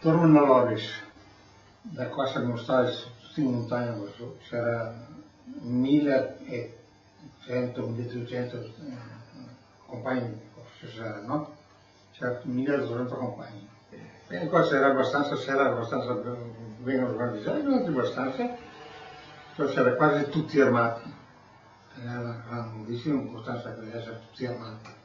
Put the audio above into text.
Torno a Loris, da costa como estás, tutti in montagna 1.300 1100, 1200 1.300, compagni, será, não? C'era 1200 compagni. E cosa era abbastanza, c'era abbastanza ben organizzato, non abbastanza, cioè c'era quasi tutti armati. Era grandissima importanza che essere tutti armati.